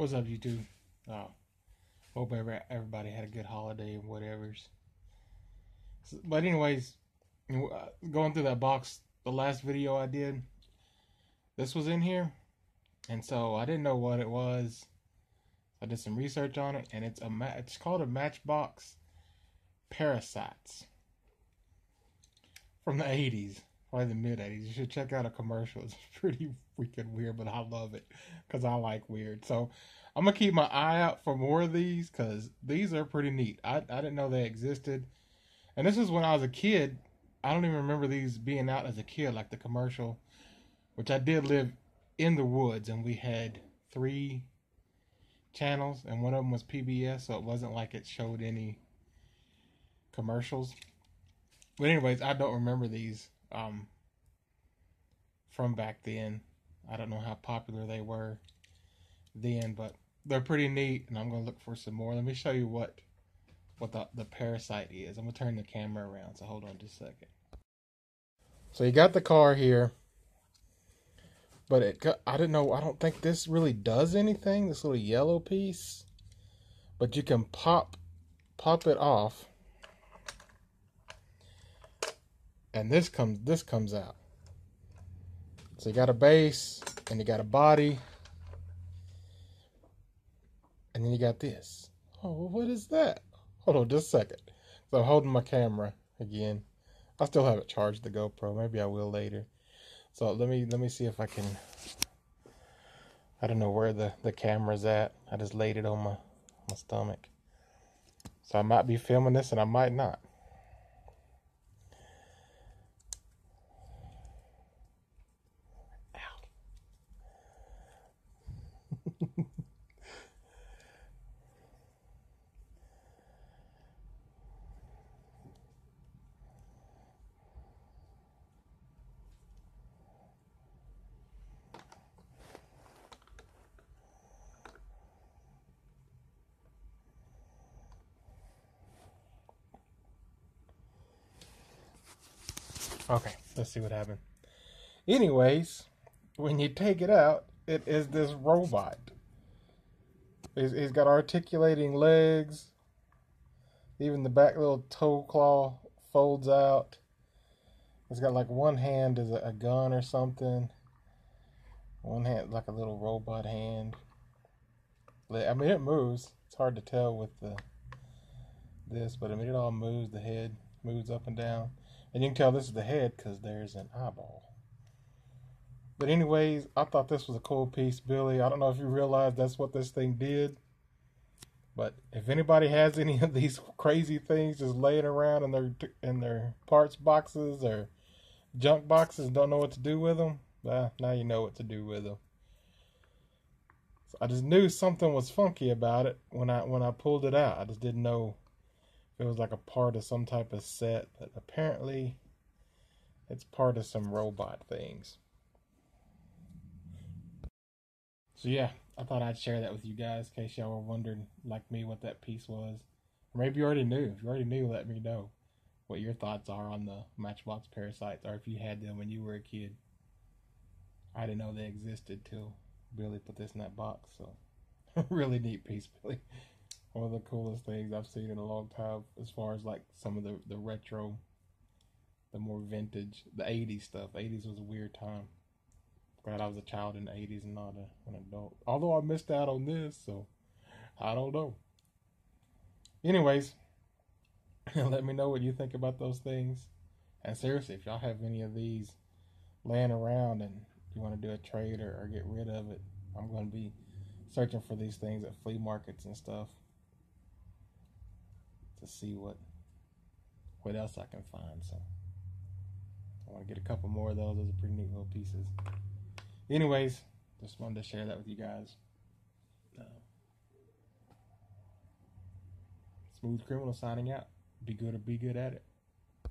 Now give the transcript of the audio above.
What's up, YouTube? Uh, hope every, everybody had a good holiday and whatever's. So, but anyways, uh, going through that box, the last video I did, this was in here, and so I didn't know what it was. I did some research on it, and it's a it's called a Matchbox Parasites from the '80s, probably the mid '80s. You should check out a commercial. It's pretty freaking weird, but I love it because I like weird. So I'm gonna keep my eye out for more of these because these are pretty neat. I I didn't know they existed, and this is when I was a kid. I don't even remember these being out as a kid, like the commercial, which I did live in the woods, and we had three channels, and one of them was PBS, so it wasn't like it showed any commercials. But anyways, I don't remember these um, from back then. I don't know how popular they were then, but they're pretty neat, and I'm gonna look for some more. Let me show you what what the, the parasite is. I'm gonna turn the camera around, so hold on just a second. So you got the car here, but it I didn't know. I don't think this really does anything. This little yellow piece, but you can pop pop it off, and this comes this comes out. So you got a base and you got a body. And then you got this. Oh, what is that? Hold on just a second. So I'm holding my camera again. I still haven't charged the GoPro. Maybe I will later. So let me let me see if I can I don't know where the, the camera's at. I just laid it on my, my stomach. So I might be filming this and I might not. Okay, let's see what happened. Anyways, when you take it out, it is this robot. He's, he's got articulating legs. Even the back little toe claw folds out. It's got like one hand is a, a gun or something. One hand like a little robot hand. I mean, it moves. It's hard to tell with the this, but I mean, it all moves. The head moves up and down. And you can tell this is the head because there's an eyeball. But anyways, I thought this was a cool piece, Billy. I don't know if you realize that's what this thing did. But if anybody has any of these crazy things just laying around in their in their parts boxes or junk boxes don't know what to do with them, well, ah, now you know what to do with them. So I just knew something was funky about it when I when I pulled it out. I just didn't know it was like a part of some type of set, but apparently it's part of some robot things. So yeah, I thought I'd share that with you guys in case y'all were wondering, like me, what that piece was. Or maybe you already knew. If you already knew, let me know what your thoughts are on the Matchbox parasites, or if you had them when you were a kid. I didn't know they existed till Billy put this in that box. So, really neat piece, Billy one of the coolest things I've seen in a long time as far as like some of the, the retro, the more vintage, the 80s stuff. 80s was a weird time. Glad I was a child in the 80s and not a, an adult. Although I missed out on this, so I don't know. Anyways, let me know what you think about those things. And seriously, if y'all have any of these laying around and you want to do a trade or, or get rid of it, I'm going to be searching for these things at flea markets and stuff to see what what else I can find. So I want to get a couple more of those. Those are pretty neat little pieces. Anyways, just wanted to share that with you guys. Uh, Smooth Criminal signing out. Be good or be good at it.